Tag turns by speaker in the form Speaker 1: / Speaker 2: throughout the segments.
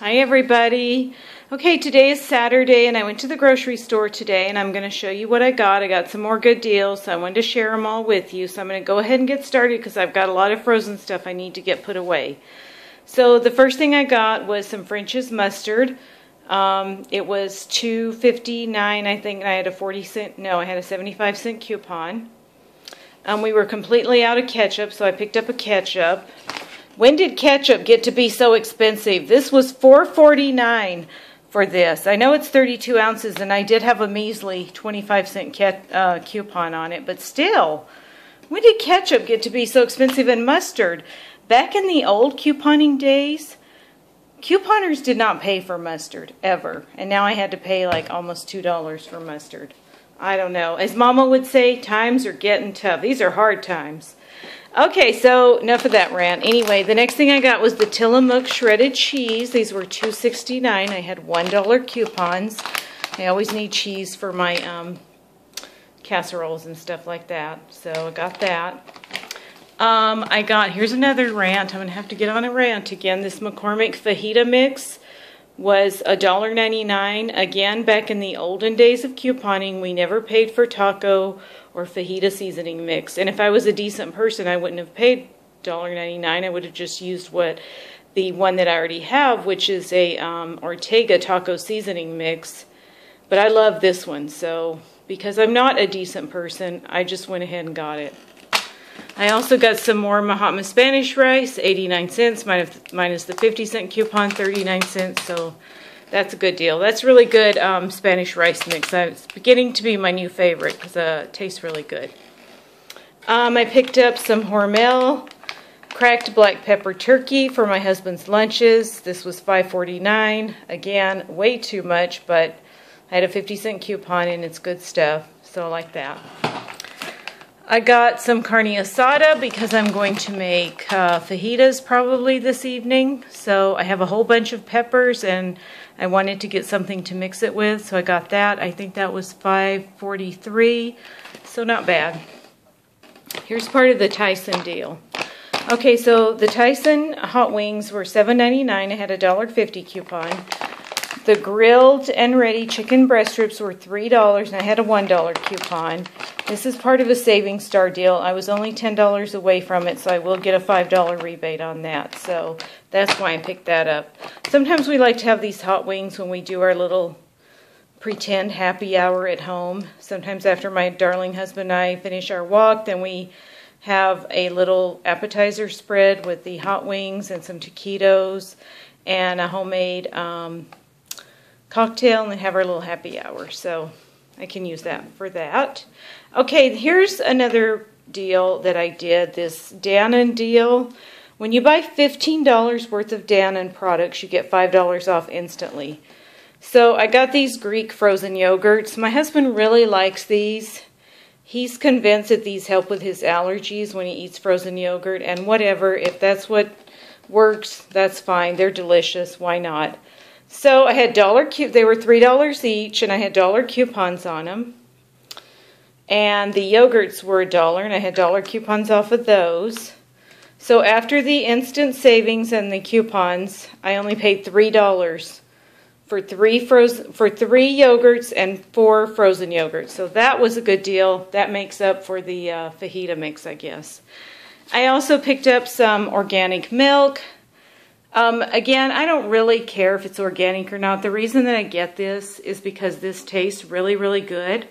Speaker 1: Hi everybody. Okay, today is Saturday and I went to the grocery store today and I'm going to show you what I got. I got some more good deals, so I wanted to share them all with you. So I'm going to go ahead and get started because I've got a lot of frozen stuff I need to get put away. So the first thing I got was some French's mustard. Um, it was two fifty nine, I think, and I had a 40 cent, no, I had a 75 cent coupon. Um, we were completely out of ketchup, so I picked up a ketchup. When did ketchup get to be so expensive? This was $4.49 for this. I know it's 32 ounces, and I did have a measly 25 cent uh, coupon on it, but still, when did ketchup get to be so expensive and mustard? Back in the old couponing days, couponers did not pay for mustard ever, and now I had to pay like almost $2 for mustard. I don't know. As Mama would say, times are getting tough. These are hard times. Okay, so enough of that rant. Anyway, the next thing I got was the Tillamook shredded cheese. These were $2.69. I had $1 coupons. I always need cheese for my um, casseroles and stuff like that. So I got that. Um, I got, here's another rant. I'm going to have to get on a rant again. This McCormick fajita mix was $1.99. Again, back in the olden days of couponing, we never paid for taco or fajita seasoning mix. And if I was a decent person, I wouldn't have paid $1.99. I would have just used what the one that I already have, which is a um, Ortega taco seasoning mix. But I love this one, so because I'm not a decent person, I just went ahead and got it. I also got some more Mahatma Spanish rice, 89 cents, minus, minus the 50 cent coupon, 39 cents. So that's a good deal. That's really good um, Spanish rice mix. It's beginning to be my new favorite because uh, it tastes really good. Um, I picked up some Hormel cracked black pepper turkey for my husband's lunches. This was $5.49. Again, way too much, but I had a 50 cent coupon and it's good stuff. So I like that. I got some carne asada because I'm going to make uh, fajitas probably this evening. So I have a whole bunch of peppers and I wanted to get something to mix it with. So I got that. I think that was 543. So not bad. Here's part of the Tyson deal. Okay, so the Tyson hot wings were $7.99. I had a $1.50 coupon. The grilled and ready chicken breast strips were $3 and I had a $1 coupon. This is part of a Saving Star deal. I was only $10 away from it, so I will get a $5 rebate on that. So that's why I picked that up. Sometimes we like to have these hot wings when we do our little pretend happy hour at home. Sometimes after my darling husband and I finish our walk, then we have a little appetizer spread with the hot wings and some taquitos and a homemade um, cocktail and have our little happy hour. So I can use that for that. Okay, here's another deal that I did, this Dannon deal. When you buy $15 worth of Dannon products, you get $5 off instantly. So I got these Greek frozen yogurts. My husband really likes these. He's convinced that these help with his allergies when he eats frozen yogurt and whatever. If that's what works, that's fine. They're delicious. Why not? So I had dollar cu they were three dollars each, and I had dollar coupons on them. And the yogurts were a dollar, and I had dollar coupons off of those. So after the instant savings and the coupons, I only paid three dollars for three frozen for three yogurts and four frozen yogurts. So that was a good deal. That makes up for the uh, fajita mix, I guess. I also picked up some organic milk. Um, again, I don't really care if it's organic or not. The reason that I get this is because this tastes really, really good.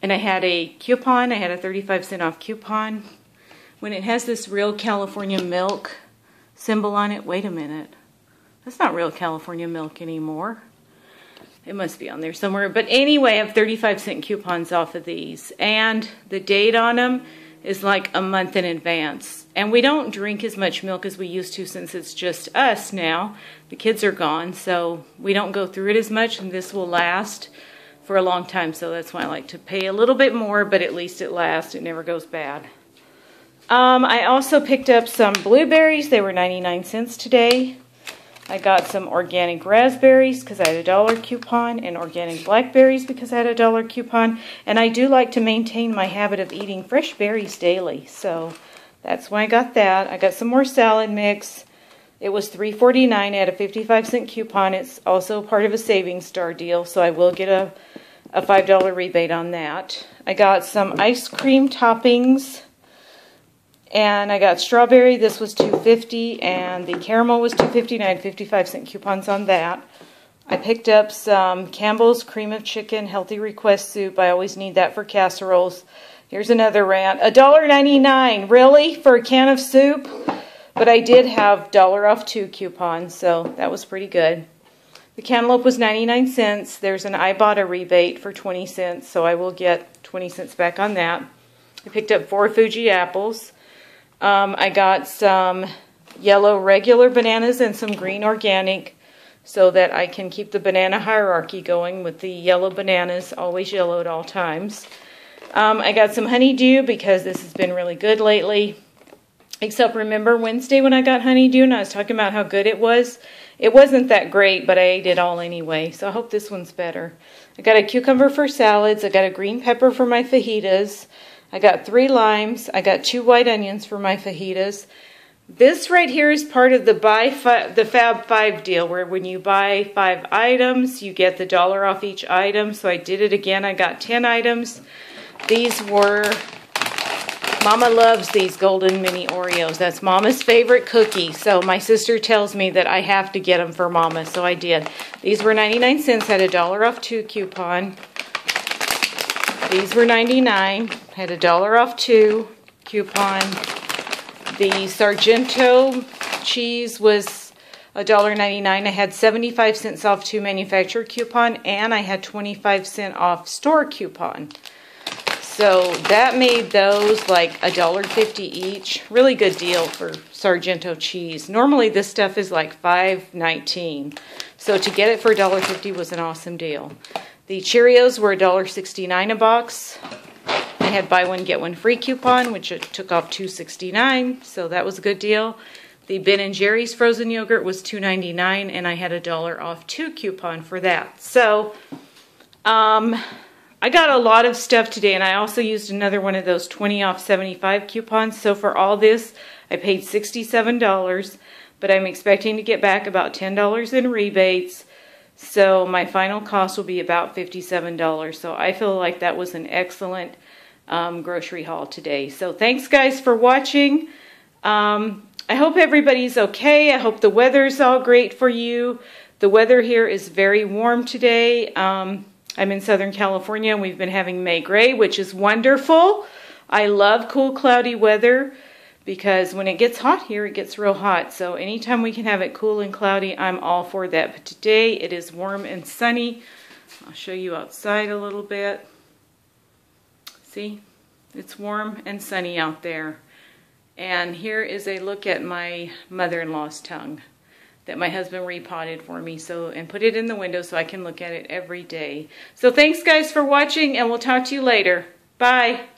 Speaker 1: And I had a coupon. I had a 35 cent off coupon. When it has this real California milk symbol on it, wait a minute. That's not real California milk anymore. It must be on there somewhere. But anyway, I have 35 cent coupons off of these. And the date on them is like a month in advance. And we don't drink as much milk as we used to since it's just us now. The kids are gone, so we don't go through it as much, and this will last for a long time. So that's why I like to pay a little bit more, but at least it lasts. It never goes bad. Um, I also picked up some blueberries. They were 99 cents today. I got some organic raspberries because I had a dollar coupon and organic blackberries because I had a dollar coupon. And I do like to maintain my habit of eating fresh berries daily. So that's why I got that. I got some more salad mix, It was $3.49 at a 55 cent coupon. It's also part of a Savings Star deal, so I will get a, a $5 rebate on that. I got some ice cream toppings and I got strawberry. This was 250 and the caramel was $2.59 55 cent coupons on that. I picked up some Campbell's cream of chicken healthy request soup. I always need that for casseroles. Here's another rant. $1.99, really, for a can of soup? But I did have dollar off two coupons, so that was pretty good. The cantaloupe was 99 cents. There's an Ibotta rebate for 20 cents, so I will get 20 cents back on that. I picked up four Fuji apples. Um, I got some yellow regular bananas and some green organic so that I can keep the banana hierarchy going with the yellow bananas, always yellow at all times. Um, I got some honeydew because this has been really good lately. Except remember Wednesday when I got honeydew and I was talking about how good it was? It wasn't that great, but I ate it all anyway. So I hope this one's better. I got a cucumber for salads. I got a green pepper for my fajitas. I got three limes. I got two white onions for my fajitas. This right here is part of the buy the Fab Five deal, where when you buy five items, you get the dollar off each item. So I did it again. I got 10 items. These were Mama loves these golden mini Oreos. That's Mama's favorite cookie. So my sister tells me that I have to get them for Mama, so I did. These were 99 cents, had a dollar off two coupon. These were 99, had a dollar off two coupon. The Sargento cheese was $1.99. I had 75 cents off two manufacturer coupon, and I had 25 cent off store coupon. So that made those like a dollar fifty each. Really good deal for Sargento cheese. Normally this stuff is like five nineteen. So to get it for a dollar fifty was an awesome deal. The Cheerios were a dollar sixty nine a box. I had buy one get one free coupon, which it took off two sixty nine. So that was a good deal. The Ben and Jerry's frozen yogurt was two ninety nine, and I had a dollar off two coupon for that. So, um, I got a lot of stuff today, and I also used another one of those 20 off 75 coupons. So for all this, I paid $67, but I'm expecting to get back about $10 in rebates. So my final cost will be about $57. So I feel like that was an excellent um, grocery haul today. So thanks, guys, for watching. Um, I hope everybody's okay. I hope the weather's all great for you. The weather here is very warm today. Um, I'm in Southern California and we've been having May gray, which is wonderful. I love cool, cloudy weather because when it gets hot here, it gets real hot. So anytime we can have it cool and cloudy, I'm all for that. But today it is warm and sunny. I'll show you outside a little bit. See, it's warm and sunny out there. And here is a look at my mother-in-law's tongue that my husband repotted for me so and put it in the window so I can look at it every day. So thanks guys for watching and we'll talk to you later. Bye.